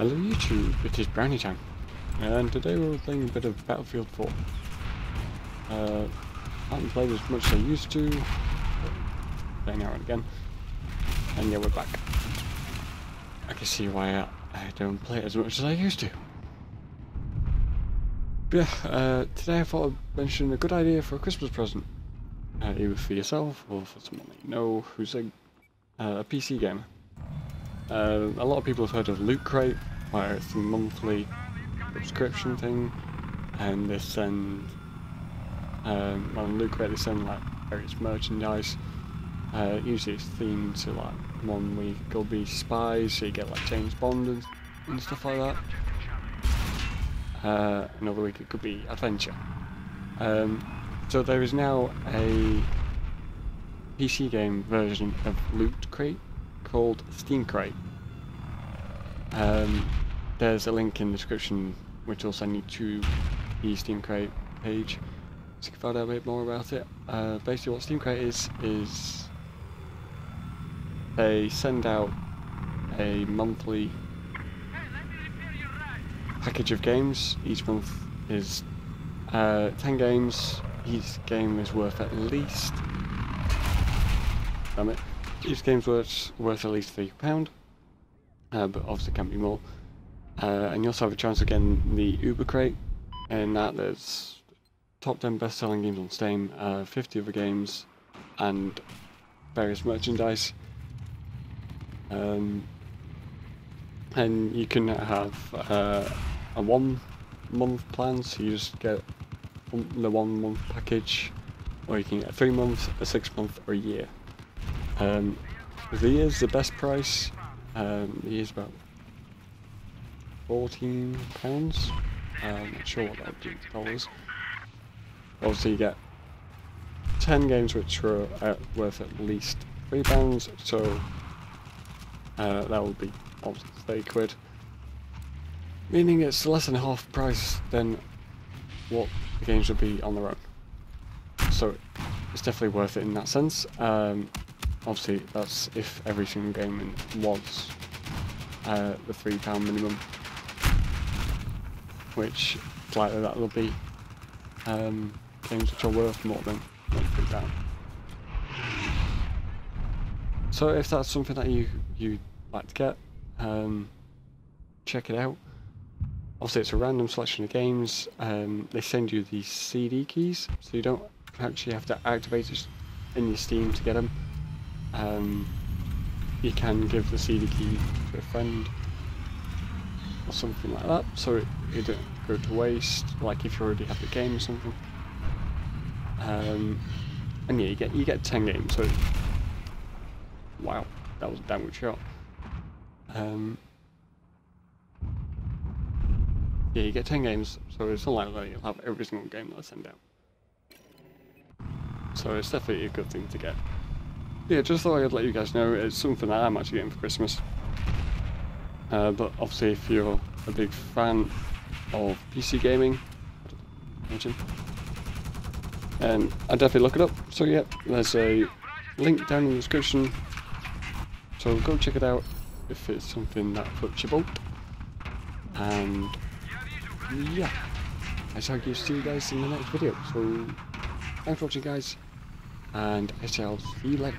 Hello YouTube, it is Browny time, and today we're playing a bit of Battlefield 4. Uh, I haven't played as much as I used to, playing now and again, and yeah, we're back. I can see why I, don't play as much as I used to. But yeah, uh, today I thought I'd mention a good idea for a Christmas present, uh, either for yourself or for someone that you know who's a, uh, a PC gamer. Uh, a lot of people have heard of Loot Crate, where it's a monthly subscription thing, and they send, um, on Loot Crate they send like various merchandise. Uh, usually it's themed to like one week it'll be spies, so you get like James Bond and, and stuff like that. Uh, another week it could be adventure. Um, so there is now a PC game version of Loot Crate called Steam Crate. Um, there's a link in the description which will send you to the Steam Crate page so you can find out a bit more about it. Uh, basically what Steam Crate is, is they send out a monthly package of games. Each month is uh, 10 games. Each game is worth at least... Damn it. Each game's worth, worth at least £3, uh, but obviously can't be more. Uh, and you also have a chance of getting the Uber Crate, and that there's top 10 best-selling games on Steam, uh, 50 other games, and various merchandise. Um, and you can have uh, a one month plan, so you just get the one month package, or you can get three months, a six month, or a year. Um, the year's the best price. Um, the year's about fourteen pounds. I'm not sure what that would be dollars. Obviously, you get ten games which are uh, worth at least three pounds. So uh, that would be obviously thirty quid. Meaning it's less than half price than what the games would be on their own. So it's definitely worth it in that sense. Um, obviously that's if every single game was uh, the three pound minimum, which likely that will be um, games which are worth more than, than three pound. So if that's something that you you like to get, um, check it out. Obviously it's a random selection of games. Um, they send you these CD keys, so you don't actually have to activate it in your Steam to get them. Um, you can give the CD key to a friend or something like that, so it, it don't go to waste. Like if you already have the game or something. Um, and yeah, you get you get ten games. So wow, that was a damn good shot. Um, yeah, you get 10 games, so it's that you'll have every single game that I send out. So it's definitely a good thing to get. Yeah, just thought I'd let you guys know it's something that I'm actually getting for Christmas. Uh, but obviously if you're a big fan of PC gaming, imagine, and I definitely look it up. So yeah, there's a link down in the description. So go check it out if it's something that puts your boat. And yeah, I shall see you guys in the next video. So thanks for watching guys, and I shall see you later.